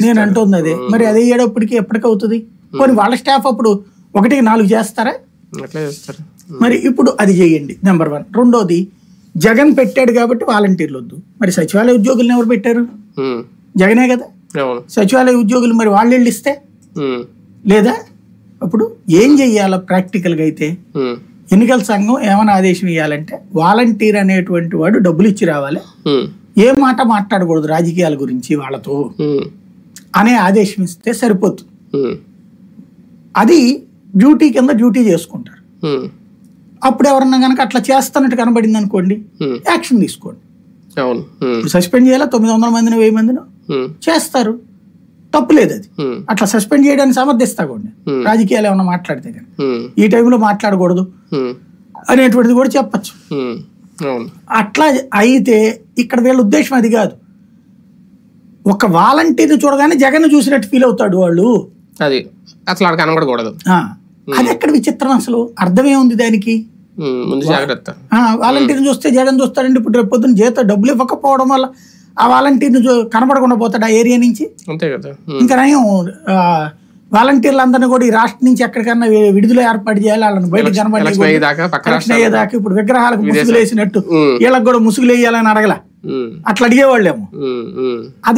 నేను అంటుంది అదే. మరి అది అయ్యేటప్పటికి ఎప్పటికవుతుంది? కొన్ని వాళ్ళ స్టాఫ్ అప్పుడు ఒకటికి నాలుగు చేస్తారా? అట్లా చేస్తారు. మరి ఇప్పుడు అది చేయండి. నెంబర్ వన్ రెండోది జగన్ పెట్టాడు కాబట్టి వాలంటీర్లు వద్దు. మరి సచివాలయ ఉద్యోగులను ఎవరు పెట్టారు. జగనే కదా? సచివాలయ ఉద్యోగులు మరి వాళ్ళు వెళ్ళి ఇస్తే. లేదా? అప్పుడు ఏం చెయ్యాలో ప్రాక్టికల్గా అయితే. ఎన్నికల సంఘం ఏమైనా ఆదేశం ఇవ్వాలంటే వాలంటీర్ అనేటువంటి వాడు డబ్బులు ఇచ్చి రావాలి. ఏ మాట మాట్లాడకూడదు రాజకీయాల గురించి వాళ్ళతో. అనే ఆదేశం ఇస్తే సరిపోతుంది. అది డ్యూటీ కింద డ్యూటీ చేసుకుంటారు. అప్పుడు ఎవరన్నా కనుక అట్లా చేస్తున్నట్టు కనబడింది అనుకోండి. యాక్షన్ తీసుకోండి సస్పెండ్ చేయాలా తొమ్మిది వందల మందిని వెయ్యి మందిని. చేస్తారు తప్పు లేదు అది. అట్లా సస్పెండ్ చేయడానికి సమర్థిస్తా కూడా. రాజకీయాలు ఏమైనా మాట్లాడితే కానీ. ఈ టైంలో మాట్లాడకూడదు. అనేటువంటిది కూడా చెప్పచ్చు అట్లా అయితే ఇక్కడ వీళ్ళ ఉద్దేశం అది కాదు ఒక వాలంటీర్ని చూడగానే జగన్ చూసినట్టు ఫీల్ అవుతాడు వాళ్ళు. అది. అసలు ఆడ కనబడకూడదు అది ఎక్కడ విచిత్రం అసలు? అర్థమే ఉంది దానికి. జాగ్రత్త. వాలంటీర్ని చూస్తే జగన్ చూస్తాడండి ఇప్పుడు రేపు పొద్దున్న జీతం డబ్బులు ఇవ్వకపోవడం వల్ల ఆ వాలంటీర్ని చూ కనపడకుండా పోతాడు ఆ ఏరియా నుంచి. అంతే కదా. ఇంకా నయం వాలంటీర్లందరినీ కూడా ఈ రాష్ట్రం నుంచి ఎక్కడికన్నా విడుదల ఏర్పాటు చేయాలి వాళ్ళని బయటకు ఎలక్షన్ కనబడి అయ్యేదాకా పక్క ఎలక్షన్ రాష్ట్రాలు. అయ్యేదాకా ఇప్పుడు విగ్రహాలకు ముసుగులు వేసినట్టు. ఉమ్. వీళ్ళకి కూడా ముసుగులు వేయాలని అడగల. అట్లా అడిగేవాళ్ళేమో. అది